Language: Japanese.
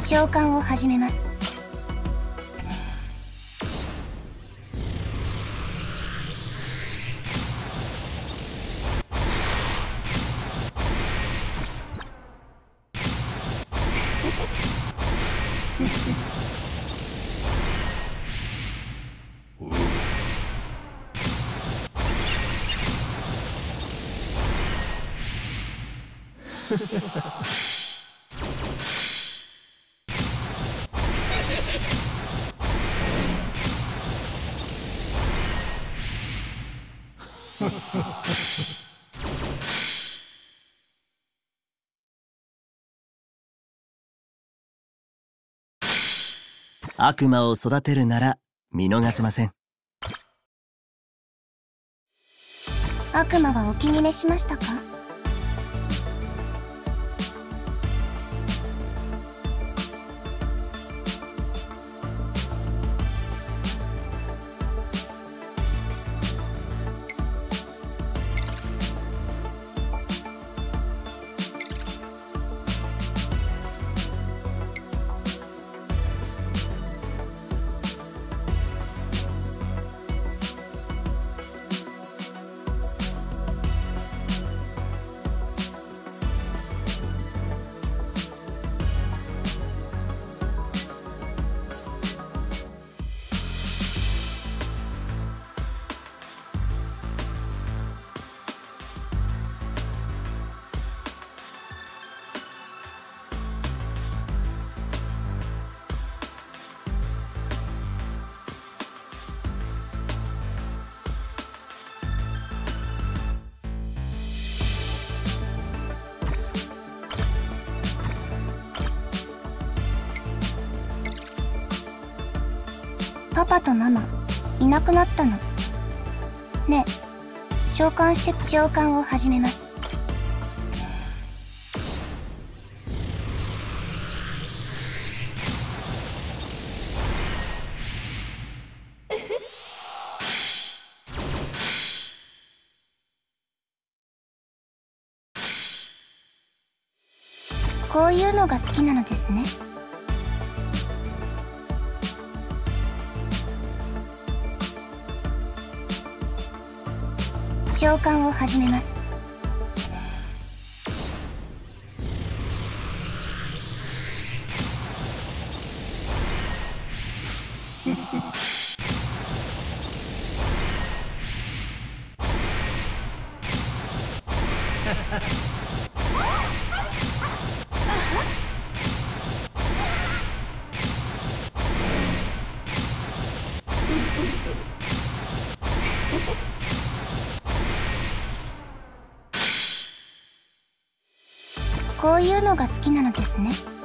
召喚を始めます。悪魔を育てるなら見逃せません。悪魔はお気に召しましたか？パパとママいなくなったの。ねえ召喚して召喚を始めます。こういうのが好きなのですね。召喚を始めます。こういうのが好きなのですね。